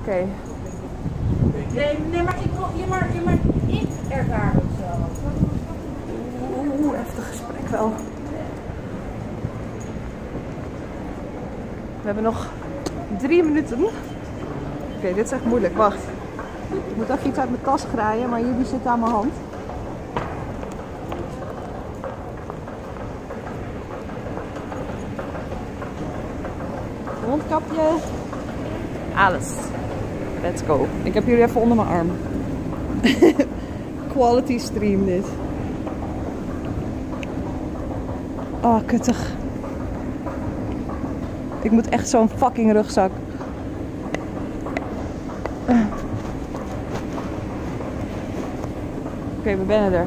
Oké. Nee, nee, maar ik wil, ja, maar, ja, maar ik ervaar het zo. Oeh, heftig gesprek wel. We hebben nog drie minuten. Oké, dit is echt moeilijk. Wacht. Ik moet even iets uit mijn tas graaien, maar jullie zitten aan mijn hand. Rondkapje. Alles. Let's go. Ik heb jullie even onder mijn arm. Quality stream dit. Oh, kuttig. Ik moet echt zo'n fucking rugzak. Oké, we zijn er.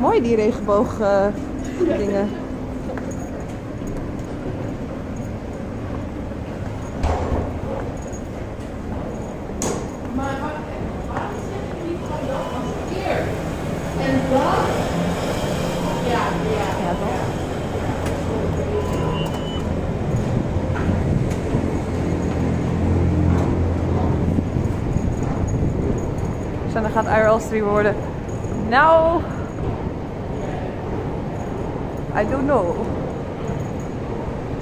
Mooi die regenboog eh, dingen. Maar waarom zeg je niet gewoon dat als eer? En dan? Ja, ja. Ja, toch? Zo, dan gaat IRL stream worden. Nou, I don't know.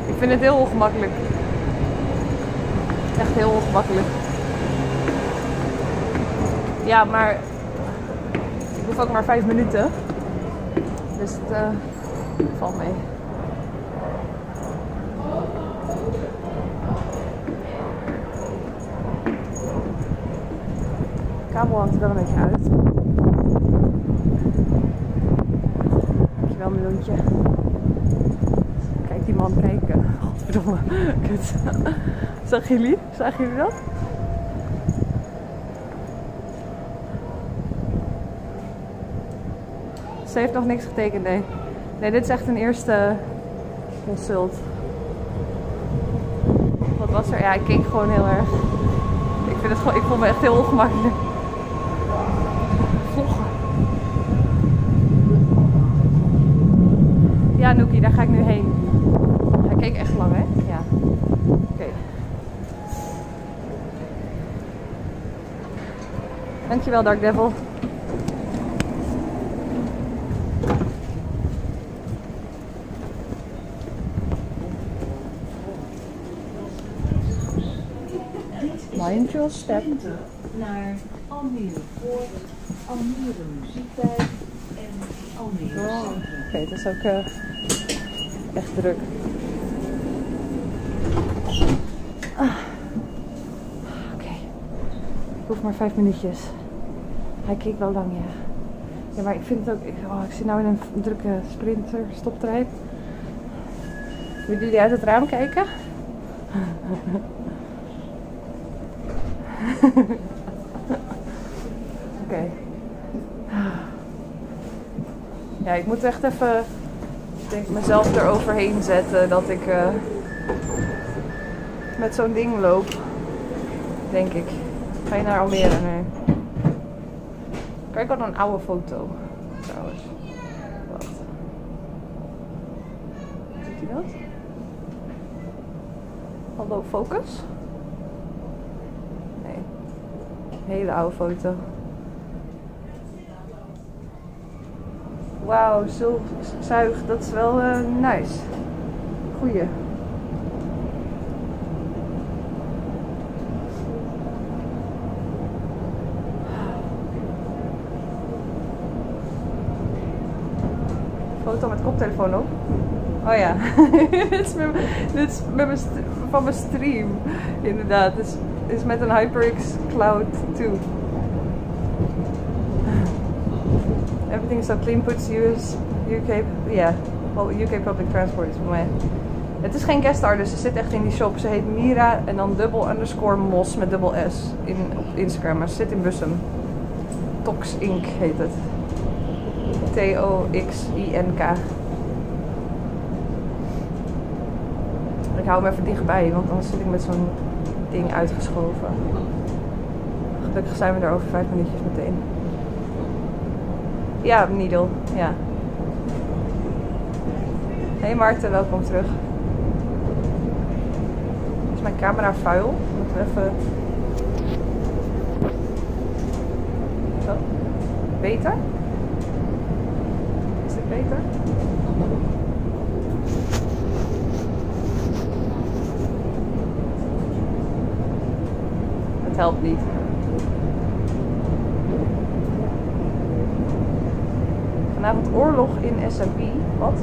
Ik vind het heel ongemakkelijk. Echt heel ongemakkelijk. Ja, maar ik hoef ook maar vijf minuten. Dus het eh, valt mee. Kabel hangt er wel een beetje uit. Dankjewel, meloentje. Kijk die man kijken. Godverdomme. Kut. Zag jullie? Zagen jullie dat? Ze heeft nog niks getekend, nee. Nee, dit is echt een eerste consult. Wat was er? Ja, ik keek gewoon heel erg. Ik, vind het gewoon, ik voel me echt heel ongemakkelijk. Vloggen. Ja, Noekie, daar ga ik nu heen. Hij keek echt lang, hè? Ja. Oké. Dankjewel, Dark Devil. Mind your step. naar Almere Poort, Almere Muziektijd en Almere Oh. Oké, het is ook eh, echt druk. Ah. Ik hoef maar vijf minuutjes. Hij keek wel lang, ja. Ja, maar ik vind het ook... Ik, oh, ik zit nou in een drukke sprinter stoptrein. Willen jullie uit het raam kijken? Oké. Ja, ik moet echt even denk mezelf eroverheen zetten dat ik eh, met zo'n ding loop. Denk ik. Ga je naar Almere? Nee. Kijk wat een oude foto. Trouwens. Wacht. Ziet hij dat? Hallo, focus? Nee. Hele oude foto. Wauw, zuig, dat is wel eh, nice. Goeie. Foto met koptelefoon op. Oh ja, dit is, met, met van mijn stream. Inderdaad, dit is, met een HyperX Cloud 2. Everything is so clean, puts US, UK, ja, well, UK public transport is mij. Het is geen guest dus ze zit echt in die shop. Ze heet Mira en dan dubbel underscore mos met dubbel S in, op Instagram. Maar ze zit in Bussum. Tox Inc. heet het. T-O-X-I-N-K. Ik hou hem even dichtbij, want anders zit ik met zo'n ding uitgeschoven. Gelukkig zijn we er over vijf minuutjes meteen. Ja, Needle, ja. Hey Maarten, welkom terug. Is mijn camera vuil? Moeten we even. Zo. Beter? Beter? Het helpt niet. Vanavond oorlog in SMP. Wat?